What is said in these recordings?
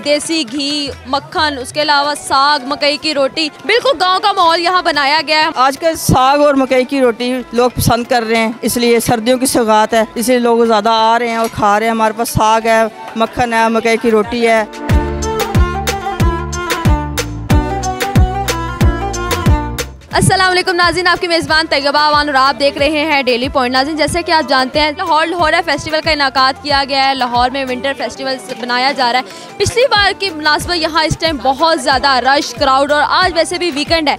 देसी घी, मक्खन, उसके अलावा साग, मकई की रोटी। बिल्कुल गाँव का माहौल यहाँ बनाया गया है। आजकल साग और मकई की रोटी लोग पसंद कर रहे हैं, इसलिए सर्दियों की सौगात है, इसलिए लोग ज़्यादा आ रहे हैं और खा रहे हैं। हमारे पास साग है, मक्खन है, मकई की रोटी है। वालेकुम नाजिन आपकी मेज़बान तैयबा अवान और आप देख रहे हैं डेली पॉइंट नाजिन जैसे कि आप जानते हैं, लाहौर लाहौर फेस्टिवल का इनका किया गया है। लाहौर में विंटर फेस्टिवल बनाया जा रहा है। पिछली बार की मुनासबत यहाँ इस टाइम बहुत ज़्यादा रश क्राउड और आज वैसे भी वीकेंड है।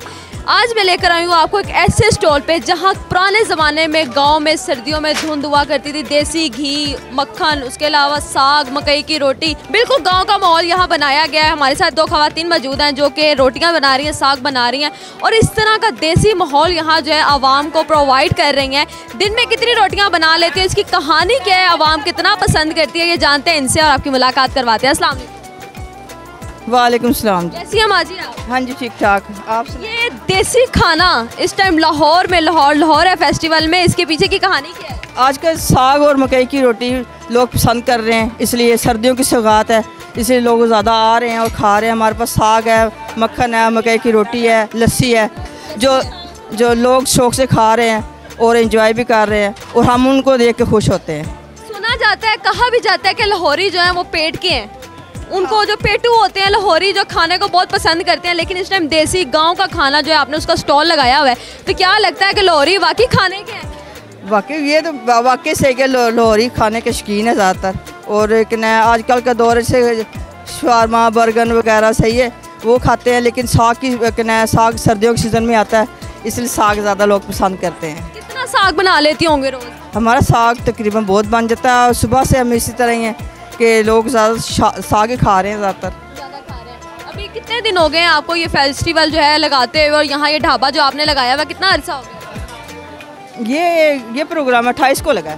आज मैं लेकर आई हूँ आपको एक ऐसे स्टॉल पे जहाँ पुराने ज़माने में गाँव में सर्दियों में धुंध हुआ करती थी, देसी घी, मक्खन, उसके अलावा साग, मकई की रोटी। बिल्कुल गाँव का माहौल यहाँ बनाया गया है। हमारे साथ दो खातन मौजूद हैं जो कि रोटियाँ बना रही हैं, साग बना रही हैं। और इस तरह का देसी माहौल यहाँ जो है आवाम को प्रोवाइड कर रही हैं। दिन में कितनी रोटियाँ बना लेती हैं? इसकी कहानी क्या है? आवाम कितना पसंद करती है? ये जानते हैं इनसे और आपकी मुलाकात करवाते हैं। असला वालेकुम सलाम। कैसी हैं माजी आप? हाँ जी ठीक ठाक। आप ये देसी खाना इस टाइम लाहौर में लाहौर लाहौर है फेस्टिवल में इसके पीछे की कहानी क्या है? आजकल साग और मकई की रोटी लोग पसंद कर रहे हैं इसलिए सर्दियों की सौगात है इसलिए लोग ज़्यादा आ रहे हैं और खा रहे हैं। हमारे पास साग है मक्खन है मकई की रोटी है लस्सी है जो जो लोग शौक से खा रहे हैं और इन्जॉय भी कर रहे हैं और हम उनको देख के खुश होते हैं। सुना जाता है कहा भी जाता है कि लाहौरी जो है वो पेट के हैं। उनको जो पेटू होते हैं लाहौरी जो खाने को बहुत पसंद करते हैं लेकिन इस टाइम देसी गाँव का खाना जो है आपने उसका स्टॉल लगाया हुआ है। तो क्या लगता है कि लाहौरी वाकई खाने के हैं? वाकई ये तो वाकई से कि लाहौरी खाने के शौकीन है ज़्यादातर। और एक न आजकल का दौर से शवारमा बर्गन वगैरह सही है वो खाते हैं लेकिन साग की साग सर्दियों के सीज़न में आता है इसलिए साग ज़्यादा लोग पसंद करते हैं। कितना साग बना लेती होंगे रोज़? हमारा साग तकरीबन बहुत बन जाता है और सुबह से हम इसी तरह ही हैं। कि लोग ज़्यादा साग खा रहे हैं ज़्यादातर। अभी कितने दिन हो गए हैं आपको ये फेस्टिवल जो है लगाते हुए और यहाँ ये ढाबा जो आपने लगाया हुआ कितना अरसा हो गया? ये ये प्रोग्राम अट्ठाईस को लगा है।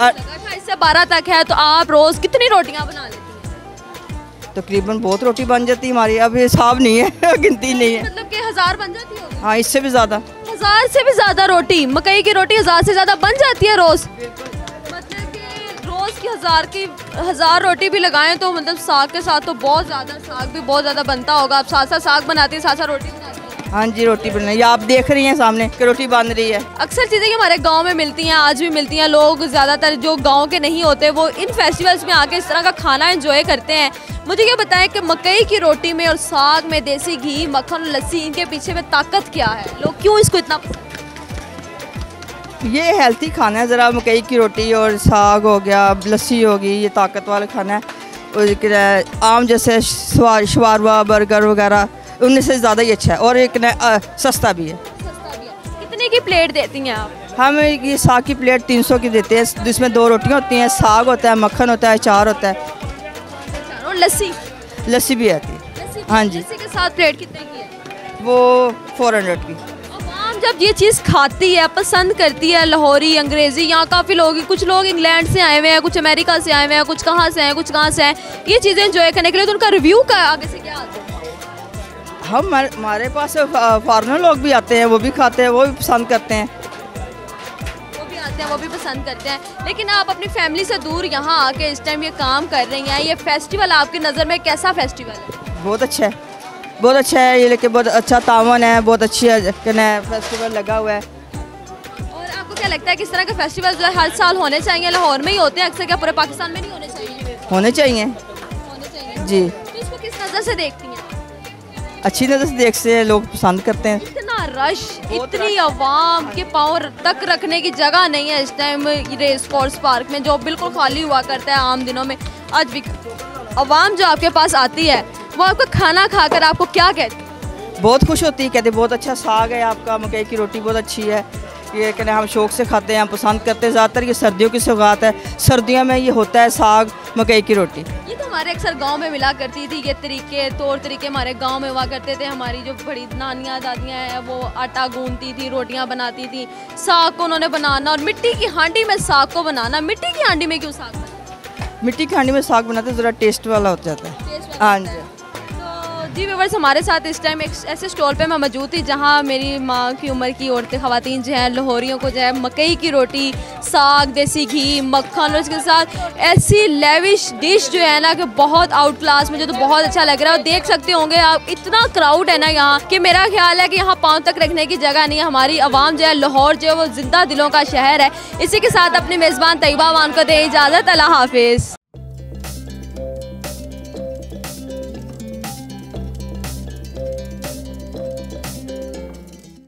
अट्ठाईस से बारह तक है तो आप रोज़ कितनी रोटियाँ बना लेते हैं? तकरीबन बहुत रोटी बन जाती है हमारी अब हिसाब नहीं है गिनती नहीं है। मतलब कि हज़ार बन जाती है हाँ इससे भी ज़्यादा। हज़ार से भी ज़्यादा रोटी मकई की रोटी हज़ार से ज़्यादा बन जाती है रोज़? रोज़ की हज़ार की हज़ार रोटी भी लगाएँ तो मतलब साग के साथ तो बहुत ज़्यादा साग भी बहुत ज़्यादा बनता होगा। आप साथ साथ साग बनाती हैं साथ साथ रोटी बनाती हैं। हाँ जी रोटी बन रही है। आप देख रही हैं सामने कि रोटी बन रही है। अक्सर चीज़ें कि हमारे गाँव में मिलती हैं आज भी मिलती हैं। लोग ज़्यादातर जो गाँव के नहीं होते वो इन फेस्टिवल्स में आके इस तरह का खाना एंजॉय करते हैं। मुझे ये बताएँ कि मकई की रोटी में और साग में देसी घी मक्खन लस्सी इनके पीछे में ताकत क्या है? लोग क्यों इसको इतना ये हेल्थी खाना है ज़रा मकई की रोटी और साग हो गया लस्सी होगी ये ताकत वाला खाना है। और आम जैसे शवारवा बर्गर वगैरह उनमें से ज़्यादा ही अच्छा है। और एक न, सस्ता भी है। कितने की प्लेट देती हैं आप? हम ये साग की प्लेट तीन सौ की देते हैं। जिसमें दो रोटियाँ होती हैं साग होता है मक्खन होता है चार होता है। और लस्सी? लस्सी भी आती है। हाँ जी। लस्सी के साथ प्लेट कितने की है? वो फोर हंड्रेड की। जब ये चीज़ खाती है पसंद करती है लाहौरी अंग्रेज़ी यहाँ काफ़ी लोग कुछ लोग इंग्लैंड से आए हुए हैं कुछ अमेरिका से आए हुए हैं कुछ कहाँ से हैं कुछ कहाँ से हैं ये चीज़ें इंजॉय करने के लिए तो उनका रिव्यू का आगे से क्या आता है? हम हमारे पास फॉरनर लोग भी आते हैं वो भी खाते हैं वो भी पसंद करते हैं। वो भी आते हैं वो भी पसंद करते हैं। लेकिन आप अपनी फैमिली से दूर यहाँ आके इस टाइम ये काम कर रही हैं ये फेस्टिवल आपकी नज़र में कैसा फेस्टिवल है? बहुत अच्छा है। बहुत अच्छा है ये लेके बहुत अच्छा तावन है बहुत अच्छी फेस्टिवल लगा हुआ है। और आपको क्या लगता है किस तरह के फेस्टिवल जो है हर साल होने चाहिए? लाहौर में ही होते हैं अक्सर क्या पूरे पाकिस्तान में नहीं होने चाहिए? होने चाहिए। होने चाहिए जी। तो इसको किस नज़र से देखती हैं? अच्छी नज़र से देखते हैं लोग पसंद करते हैं। इतना रश इतनी आवाम के पाँव तक रखने की जगह नहीं है इस टाइम रेस कोर्स पार्क में जो बिल्कुल खाली हुआ करता है आम दिनों में। आज भी आवाम जो आपके पास आती है वो आपका खाना खाकर आपको क्या कहते है? बहुत खुश होती है कहते बहुत अच्छा साग है आपका मकई की रोटी बहुत अच्छी है। ये कहते हम शौक से खाते हैं हम पसंद करते हैं ज़्यादातर ये सर्दियों की सौगात है। सर्दियों में ये होता है साग मकई की रोटी। ये तो हमारे अक्सर गाँव में मिला करती थी ये तरीके तौर तरीके हमारे गाँव में हुआ करते थे। हमारी जो बड़ी नानियाँ दादियाँ हैं वो आटा गूंदती थी रोटियाँ बनाती थी। साग को उन्होंने बनाना और मिट्टी की हांडी में साग को बनाना। मिट्टी की हांडी में क्यों साग मिट्टी की हांडी में साग बनाते ज़रा टेस्ट वाला हो जाता है। हाँ। जी। जी व्यूवर्स हमारे साथ इस टाइम एक ऐसे स्टॉल पे मैं मौजूद थी जहाँ मेरी माँ की उम्र की औरतें, खवातीन जो हैं, लाहौरियों को जो है मकई की रोटी, साग, देसी घी, मक्खन और इसके साथ ऐसी लेविश डिश जो है ना कि बहुत आउट क्लास मुझे तो बहुत अच्छा लग रहा है। और देख सकते होंगे आप, इतना क्राउड है ना यहाँ कि मेरा ख्याल है कि यहाँ पाँव तक रखने की जगह नहीं है। हमारी आवाम जो है लाहौर जो है वो ज़िंदा दिलों का शहर है। इसी के साथ अपने मेज़बान तयबा वान को दे इजाज़त, अल्लाह हाफिज़।